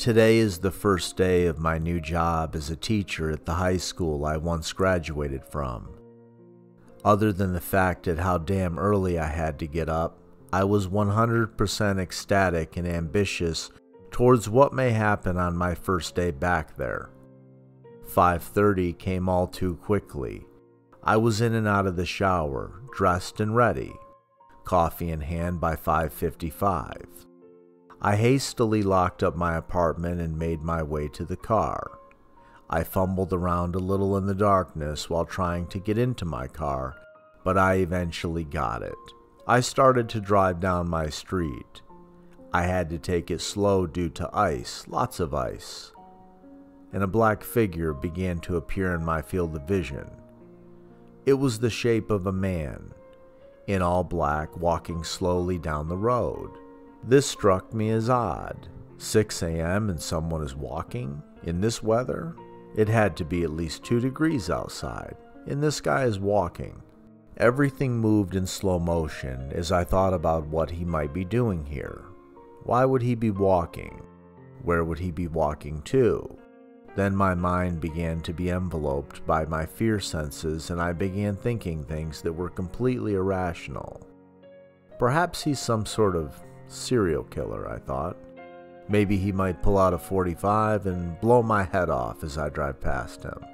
Today is the first day of my new job as a teacher at the high school I once graduated from. Other than the fact at how damn early I had to get up, I was 100% ecstatic and ambitious towards what may happen on my first day back there. 5:30 came all too quickly. I was in and out of the shower, dressed and ready, coffee in hand by 5:55. I hastily locked up my apartment and made my way to the car. I fumbled around a little in the darkness while trying to get into my car, but I eventually got it. I started to drive down my street. I had to take it slow due to ice, lots of ice. And a black figure began to appear in my field of vision. It was the shape of a man, in all black, walking slowly down the road. This struck me as odd. 6 a.m. and someone is walking? In this weather? It had to be at least 2 degrees outside, and this guy is walking. Everything moved in slow motion as I thought about what he might be doing here. Why would he be walking? Where would he be walking to? Then my mind began to be enveloped by my fear senses, and I began thinking things that were completely irrational. Perhaps he's some sort of serial killer, I thought. Maybe he might pull out a 45 and blow my head off as I drive past him.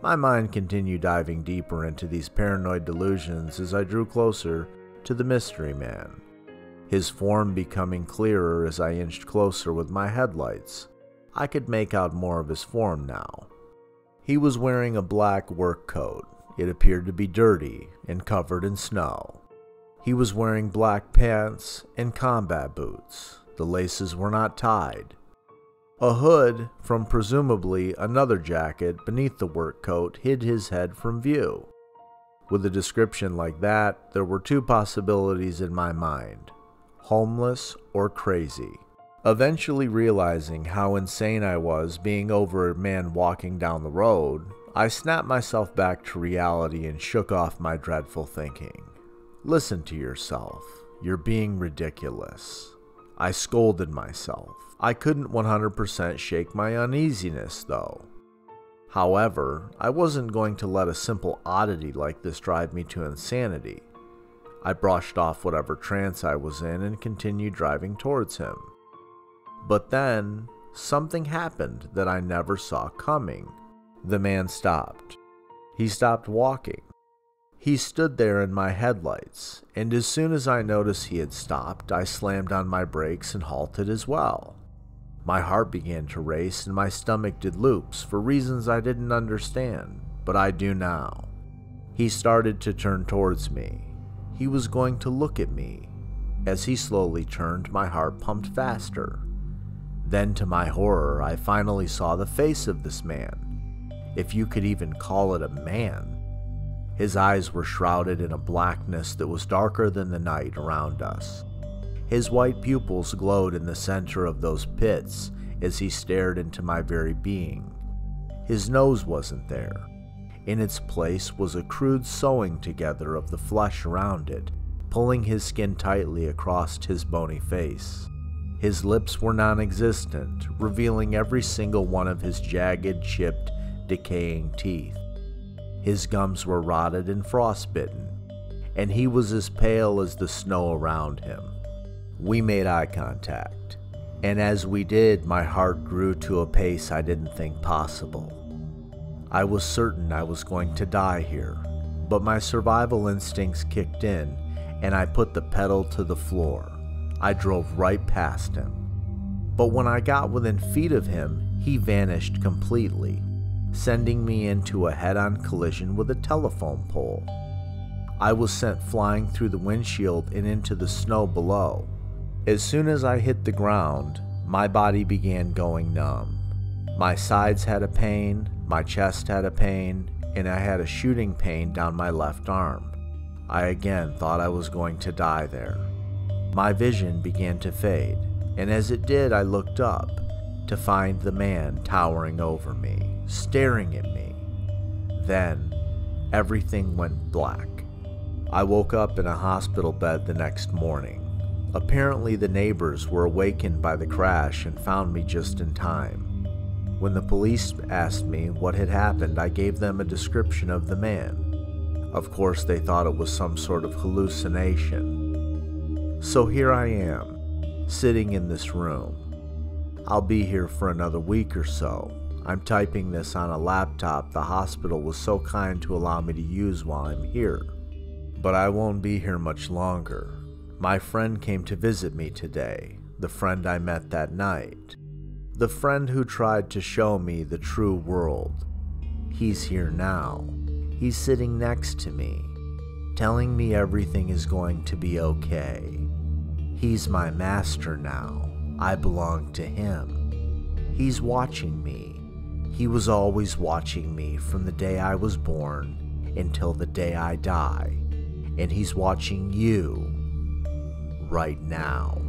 My mind continued diving deeper into these paranoid delusions as I drew closer to the mystery man, his form becoming clearer as I inched closer with my headlights. I could make out more of his form now. He was wearing a black work coat. It appeared to be dirty and covered in snow. He was wearing black pants and combat boots. The laces were not tied. A hood from presumably another jacket beneath the work coat hid his head from view. With a description like that, there were two possibilities in my mind homeless or crazy. Eventually realizing how insane I was being over a man walking down the road, I snapped myself back to reality and shook off my dreadful thinking. Listen to yourself. You're being ridiculous. I scolded myself. I couldn't 100% shake my uneasiness, though. However, I wasn't going to let a simple oddity like this drive me to insanity. I brushed off whatever trance I was in and continued driving towards him. But then, something happened that I never saw coming. The man stopped. He stopped walking. He stood there in my headlights, and as soon as I noticed he had stopped, I slammed on my brakes and halted as well. My heart began to race and my stomach did loops for reasons I didn't understand, but I do now. He started to turn towards me. He was going to look at me. As he slowly turned, my heart pumped faster. Then, to my horror, I finally saw the face of this man. If you could even call it a man. His eyes were shrouded in a blackness that was darker than the night around us. His white pupils glowed in the center of those pits as he stared into my very being. His nose wasn't there. In its place was a crude sewing together of the flesh around it, pulling his skin tightly across his bony face. His lips were non existent, revealing every single one of his jagged, chipped, decaying teeth. His gums were rotted and frostbitten, and he was as pale as the snow around him. We made eye contact, and as we did, my heart grew to a pace I didn't think possible. I was certain I was going to die here, but my survival instincts kicked in, and I put the pedal to the floor. I drove right past him. But when I got within feet of him, he vanished completely, sending me into a head on collision with a telephone pole. I was sent flying through the windshield and into the snow below. As soon as I hit the ground, my body began going numb. My sides had a pain, my chest had a pain, and I had a shooting pain down my left arm. I again thought I was going to die there. My vision began to fade, and as it did, I looked up to find the man towering over me staring at me. Then, everything went black. I woke up in a hospital bed the next morning. Apparently, the neighbors were awakened by the crash and found me just in time. When the police asked me what had happened, I gave them a description of the man. Of course, they thought it was some sort of hallucination. So here I am, sitting in this room. I'll be here for another week or so. I'm typing this on a laptop the hospital was so kind to allow me to use while I'm here. But I won't be here much longer. My friend came to visit me today, the friend I met that night. The friend who tried to show me the true world. He's here now. He's sitting next to me, telling me everything is going to be okay. He's my master now. I belong to him. He's watching me. He was always watching me from the day I was born until the day I die. And he's watching you right now.